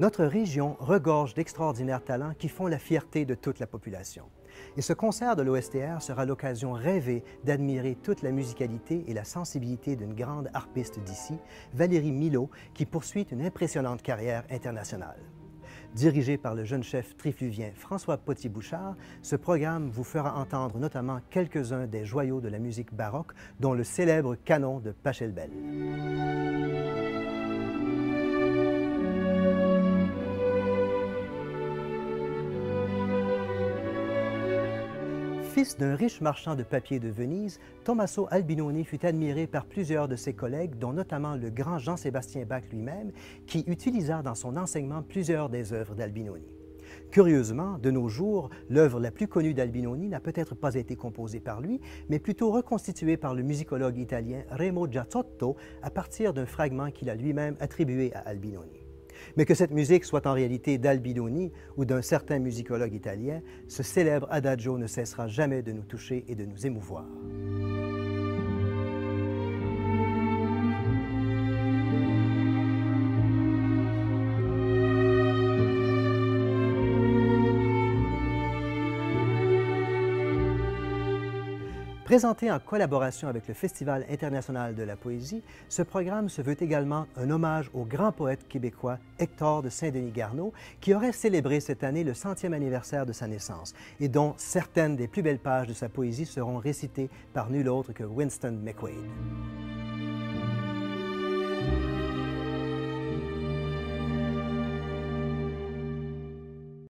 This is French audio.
Notre région regorge d'extraordinaires talents qui font la fierté de toute la population. Et ce concert de l'OSTR sera l'occasion rêvée d'admirer toute la musicalité et la sensibilité d'une grande harpiste d'ici, Valérie Milo, qui poursuit une impressionnante carrière internationale. Dirigé par le jeune chef trifluvien François Potier-Bouchard, ce programme vous fera entendre notamment quelques-uns des joyaux de la musique baroque, dont le célèbre canon de Pachelbel. Fils d'un riche marchand de papier de Venise, Tommaso Albinoni fut admiré par plusieurs de ses collègues, dont notamment le grand Jean-Sébastien Bach lui-même, qui utilisa dans son enseignement plusieurs des œuvres d'Albinoni. Curieusement, de nos jours, l'œuvre la plus connue d'Albinoni n'a peut-être pas été composée par lui, mais plutôt reconstituée par le musicologue italien Remo Giazzotto à partir d'un fragment qu'il a lui-même attribué à Albinoni. Mais que cette musique soit en réalité d'Albinoni ou d'un certain musicologue italien, ce célèbre adagio ne cessera jamais de nous toucher et de nous émouvoir. Présenté en collaboration avec le Festival international de la poésie, ce programme se veut également un hommage au grand poète québécois Hector de Saint-Denis-Garneau, qui aurait célébré cette année le centième anniversaire de sa naissance et dont certaines des plus belles pages de sa poésie seront récitées par nul autre que Winston McQuaid.